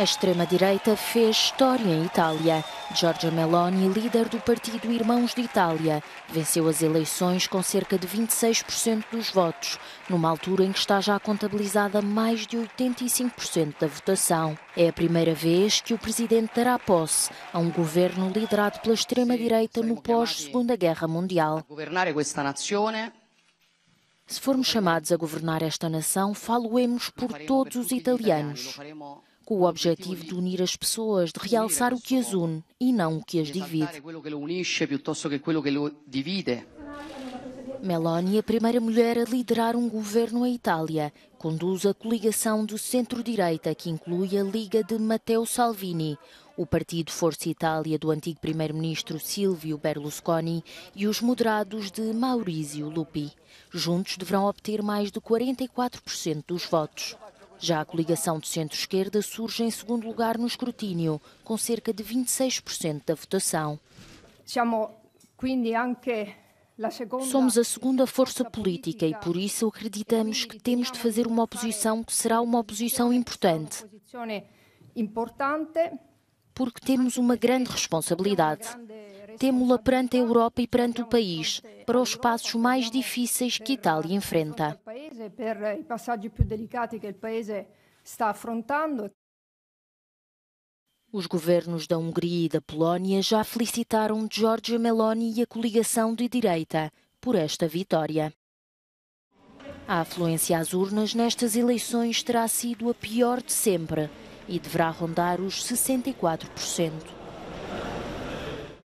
A extrema-direita fez história em Itália. Giorgia Meloni, líder do partido Irmãos de Itália, venceu as eleições com cerca de 26% dos votos, numa altura em que está já contabilizada mais de 85% da votação. É a primeira vez que o presidente dará posse a um governo liderado pela extrema-direita no pós-Segunda Guerra Mundial. Se formos chamados a governar esta nação, faloemos por todos os italianos com o objetivo de unir as pessoas, de realçar o que as une e não o que as divide. Meloni, a primeira mulher a liderar um governo em Itália, conduz a coligação do centro-direita que inclui a Liga de Matteo Salvini, o partido Força Itália do antigo primeiro-ministro Silvio Berlusconi e os moderados de Maurizio Lupi. Juntos deverão obter mais de 44% dos votos. Já a coligação de centro-esquerda surge em segundo lugar no escrutínio, com cerca de 26% da votação. Somos a segunda força política e por isso acreditamos que temos de fazer uma oposição que será uma oposição importante. Porque temos uma grande responsabilidade. Temo-la perante a Europa e perante o país, para os passos mais difíceis que Itália enfrenta. Os governos da Hungria e da Polónia já felicitaram Giorgia Meloni e a coligação de direita por esta vitória. A afluência às urnas nestas eleições terá sido a pior de sempre e deverá rondar os 64%.